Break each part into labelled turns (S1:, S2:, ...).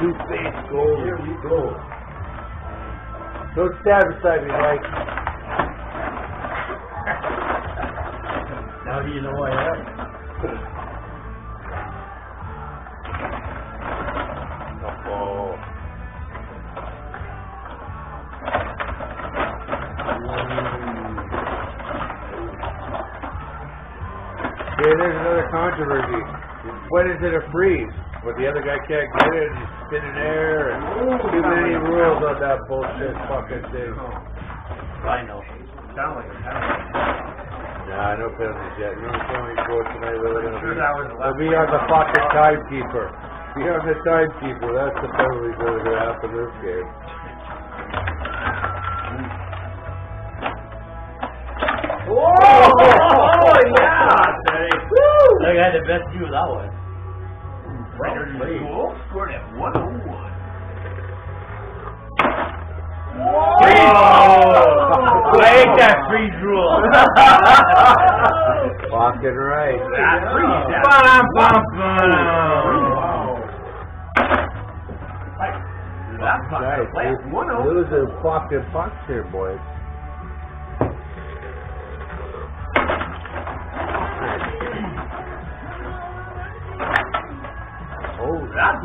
S1: two-faced gold.
S2: Here we go.
S1: Don't stand beside me, Mike.
S2: Now do you know I am?
S1: Oh. Yeah, there's another controversy. When is it a freeze? When the other guy can't get it, and he's spinning air, and too many rules on that bullshit fucking thing.
S2: I know. Sound like a penalty.
S1: Nah, no penalties yet. No penalties for tonight. We're gonna
S2: Sure
S1: be,
S2: that was the last
S1: we'll be on the fucking timekeeper. Be on the timekeeper. That's the penalties that are gonna happen this game.
S2: Oh, yeah! I had the best view of that one. Right
S3: Goal scored at 101.
S2: I hate that freeze rule.
S1: Fucking right.
S3: That freeze,
S2: Bum, bum, bum.
S3: That puck
S1: Right.
S3: play at 101.
S1: Losing fucking pucks here, boys.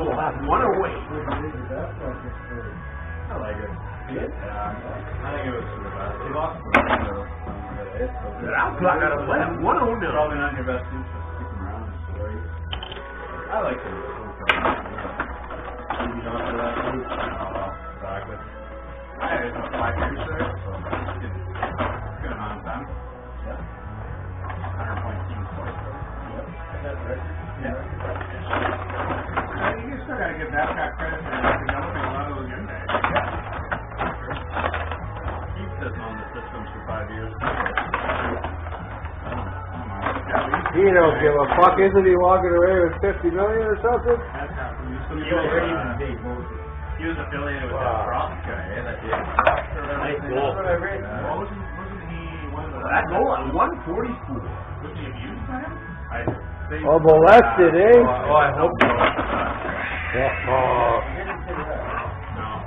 S3: Goal has one away.
S4: I like it. Yeah, I think it was for the best. They lost the.
S3: That got a play at 109.
S4: Probably not your best interest keep them around. I like them. Maybe not for that. No, exactly. Hey, it's a five years there, so it's good. Amount of time. Yeah. Hundred point team sport. Yep. That's right. Yeah. You still gotta give Babcock credit for developing a lot of those young guys. Keep sitting on the systems for five years.
S1: he don't give a fuck. Isn't he walking away with fifty million or something?
S4: That's happened. He
S2: You
S4: was, uh, he was affiliated with
S1: Wow.
S4: that Frost guy, eh? That did.
S2: Nice goal.
S4: That's what I read. Well, wasn't, wasn't he one of the
S3: That goal at 144.
S4: Was he abused by him? I think.
S1: Oh, molested, eh?
S4: Oh, I hope so.
S1: Oh,
S4: No,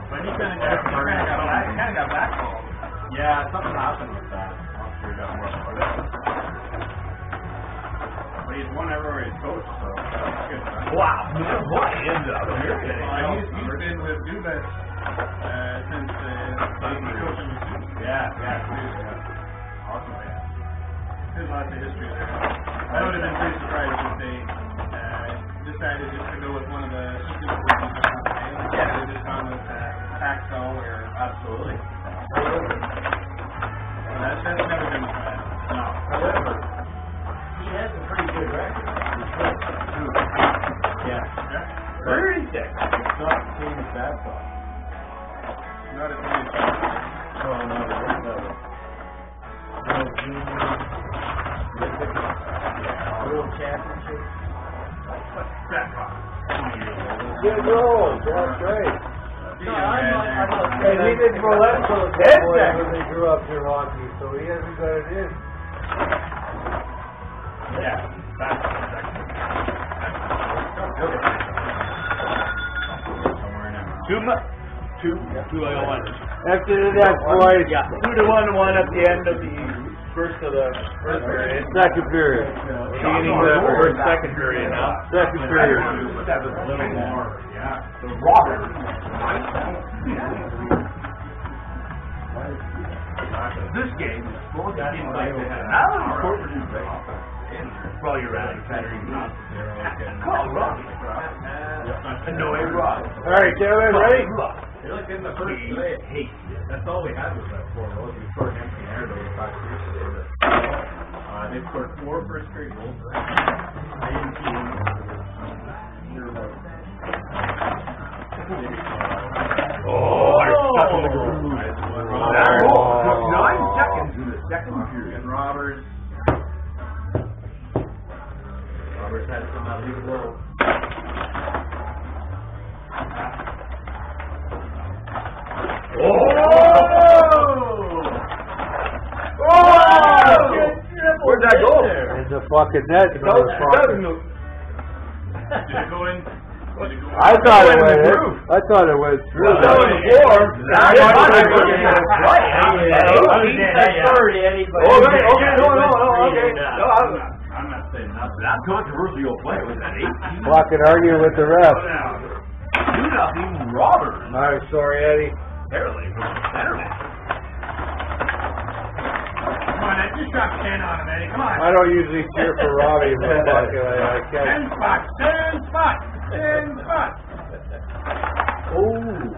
S4: but he kind of kind of got, backballed. Yeah, something happened with that. Sure he got more about it. But he's won everywhere he's?
S3: Wow, what here?
S4: Well, he's, been with Dubas uh, since uh, coaching. Yeah, yeah, too, yeah. Awesome, man. There's lots of history there. I would have been pretty surprised if they uh, decided just to go with one of the super coaches or something. Yeah, just gone with uh, Paxo or absolutely. Well, that's, that's never been uh, no.
S2: However, he has a pretty good record. Yeah.
S4: Yeah.
S3: Thirty six.
S2: It's not the same as that one.
S4: Not as many.
S2: No, no, no, no. No, junior, Olympic,
S1: good goal. That's great.
S2: No, I'm not, I'm not
S1: And he those
S3: Head
S1: boys
S3: check.
S1: when they grew up in hockey, so he hasn't got it in.
S4: Yeah.
S3: Two mu- two two I one.
S1: After the net, boys.
S3: Yeah, two to one one at the end of the first of the first period.
S1: Second period.
S4: Beginning of the first second period now.
S1: Second period.
S4: That was a little more. Yeah.
S3: The Robert.
S4: This game is supposed to be like they had an hour of court review. Well, you're right. Call. No, hey, Rob.
S1: All right, Kevin, ready?
S4: You're like in the first today. Hey, that's all we had was that four goals. We scored an empty air those five years today. But, uh, they scored four first period goals.
S3: Oh, stuck in the goal
S4: took
S3: nine
S4: seconds in the second period. And Roberts. Roberts had some unbelievable.
S1: Fucking net.
S3: It doesn't
S1: motherfucker.
S3: move.
S4: Did it go in?
S1: I thought it went, I thought it went through.
S2: Well, that was before.
S5: That's
S2: That's
S5: what
S2: what
S5: I'm looking at.
S2: Right, Eighteen thirty, anybody.
S5: Okay, okay, no, no, no, okay. No, I'm,
S4: I'm not saying nothing.
S3: That controversial play was at eighteen.
S1: Fucking arguing with the ref.
S3: Two nothing Robbers.
S1: I'm sorry, Eddie.
S3: Apparently, from Centerman.
S4: Come just drop ten on him, Eddie, come on.
S1: I don't usually cheer for Robbie, but fucking, I, I
S4: Ten
S1: can't.
S4: spots, ten spots, ten spots.
S2: Ooh.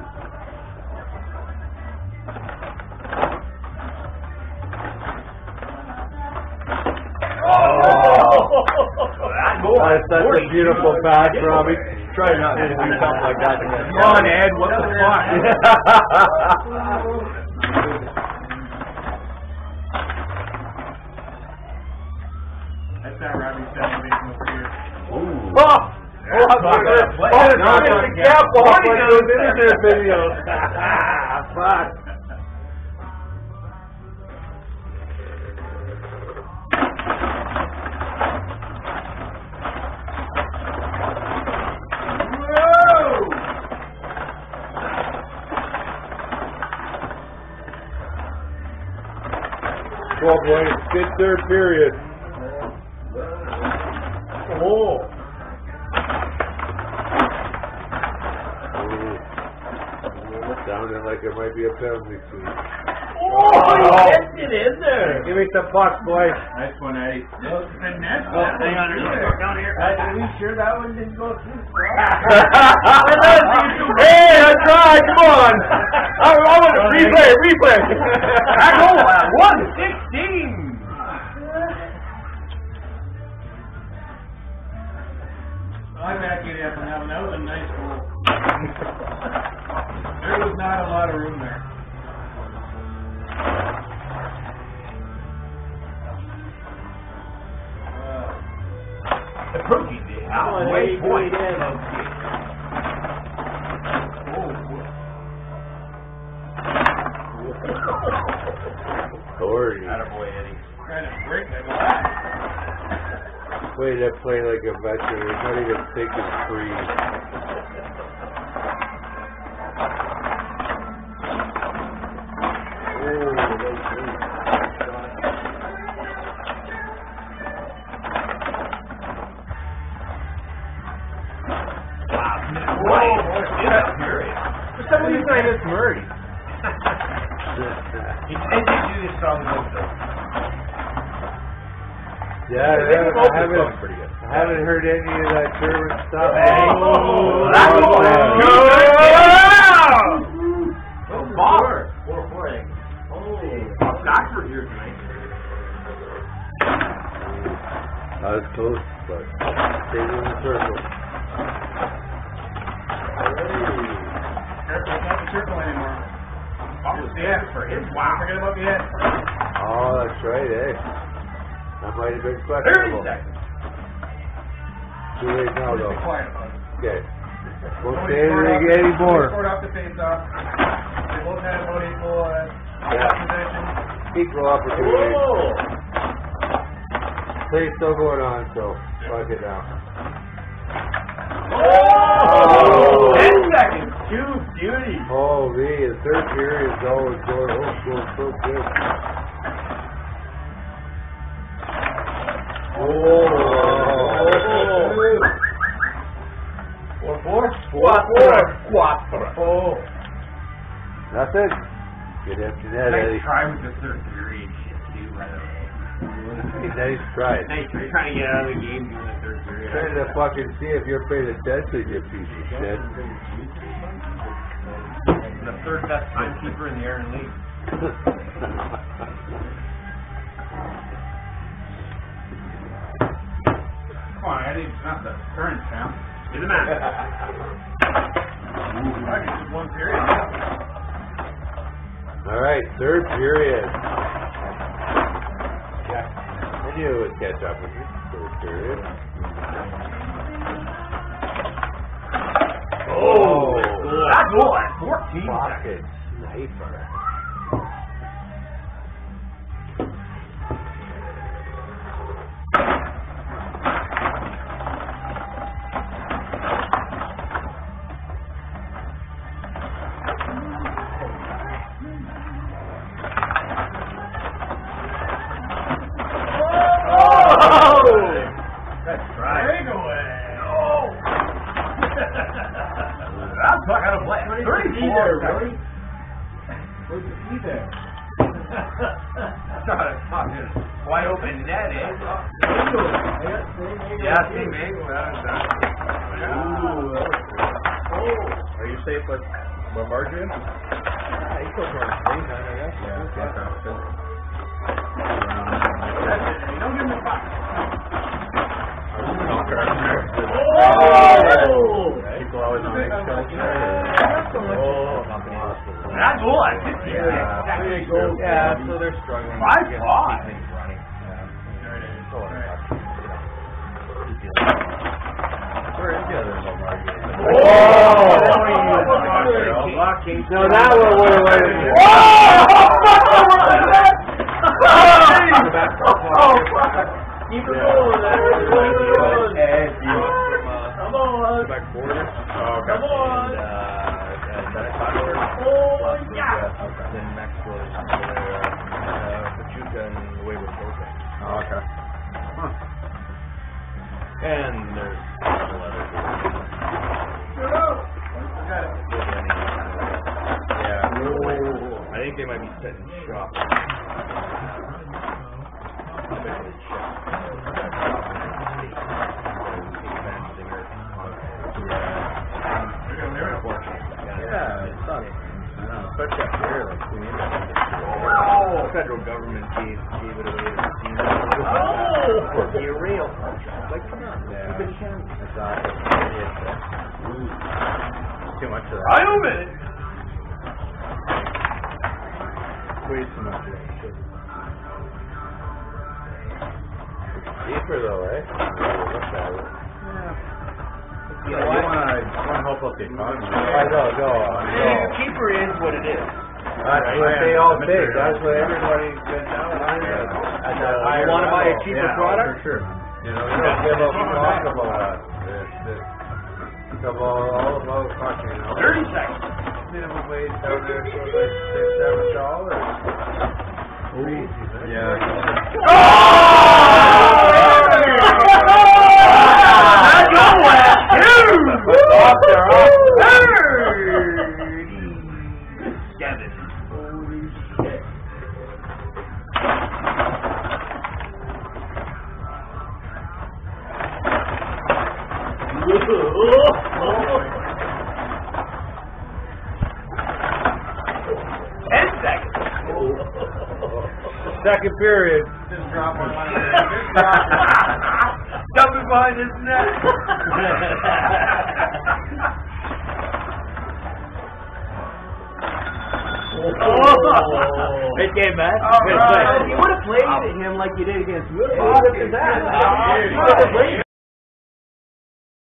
S3: That oh. goal.
S1: That's such a beautiful pass, Robbie.
S3: Try not to do something like that again.
S4: Come on, Ed, what the That's that Robbie celebration over here.
S1: Oh! Oh, I'm gonna, oh, it's not the cap off like those internet videos. Fuck.
S4: Whoa!
S1: Well, boy, good third period.
S2: Oh.
S1: Sounded like it might be a penalty suit.
S2: Oh, he gets it in there.
S1: Give me some pucks, boys.
S4: Nice one, Eddie. Finesse.
S2: Oh, hang on,
S4: one,
S2: there's
S4: too.
S2: one down here. Are we sure that one didn't go through?
S1: hey, I tried. Come on. I, I want to replay. Replay.
S3: Goal at one sixteen.
S4: I back it up that one. Was a nice goal. There was not a lot of room there. Uh,
S3: Approaching the
S2: Come on,
S3: halfway
S2: Eddie, do
S3: point.
S1: Way to play like a veteran. He's not even thinking free. Haven't, I haven't,
S3: look pretty good.
S1: I haven't heard any of that German stuff.
S3: Oh, that's
S1: Oh,
S3: one.
S1: man.
S3: Good. Bob.
S2: Four, four, I think.
S3: Bob here tonight.
S1: I was close, but stayed in the circle.
S4: Careful, it's not the circle anymore.
S3: Bob was there for his wow.
S4: Forget about the end.
S1: Oh, that's right, eh? That might have been
S3: Thirty seconds.
S1: Too late now,
S4: Just be
S1: though.
S4: quiet about it.
S1: Okay. Won't say anything anymore.
S4: Scored off the face-off. They both had about equal, uh,
S1: Yeah.
S4: possession.
S1: Equal opportunity. Play's still going on, so fuck it now.
S2: Oh. Ten seconds. Two beauty.
S1: Holy, the third period is always going, oh, it's going so good. Oh.
S2: Four, four?
S3: Quattro. Quattro.
S2: Oh.
S1: Nothing? Get empty net,
S3: Nice try with the third period shit too. by the way.
S1: Nice try.
S3: Nice try trying to get out of the game during the third period.
S1: Trying to fucking see if you're paying attention, you piece of shit.
S3: The third best timekeeper in the Iron League.
S4: Come on, Eddie, it's not the current champ.
S3: He's the man.
S4: Ooh, I guess it's one period.
S1: All right, third period. Yeah. I knew it would catch up with you. Third period.
S3: Oh, that goal at 14 seconds.
S1: Sniper.
S3: Are you safe with Bombardier?
S1: Yeah, he goes on screen time, I guess.
S4: Don't give me five.
S3: People always on eggshells.
S6: That's all I did.
S3: Yeah.
S1: Yeah, so they're struggling.
S6: Five
S1: to
S3: No, that one would have went.
S2: Keep it going,
S1: Come on. Quebec border.
S3: Oh, okay.
S2: Come on.
S1: And, uh, and.
S2: Oh,
S1: plus
S2: yeah.
S1: Okay. Then Mexico is there, uh, Pachuca and Huevo Coca.
S3: Oh, okay.
S1: And there's a couple others. Yeah. I think they might be setting shop. Especially shop. Yeah, it's not. Especially up here, like, we need The federal government gave, gave it away to the.
S2: Oh!
S1: For the rail contract. Like, come on.
S3: Yeah.
S1: We've.
S3: Exactly. Too much of that.
S6: I own it.
S3: Shit.
S1: Cheaper though, eh? It.
S3: Yeah, you wanna, wanna help out the economy.
S1: I know, go on, on.
S6: Cheaper is what it is.
S1: That's what they all think. That's what everybody's been me. At
S3: You wanna buy a cheaper
S1: Yeah,
S3: product?
S1: For sure. You know, we don't give a fuck about that. It's, it's about all about fucking.
S6: Thirty seconds.
S1: Minimum wage down there for like six, seven dollars.
S3: Yeah.
S1: Second period.
S4: Just drop one. Just drop it.
S6: Behind his net. Oh.
S2: It came back.
S6: All right.
S2: You would have played him like you did against Willie.
S6: Fuck
S2: Look at that. You would have played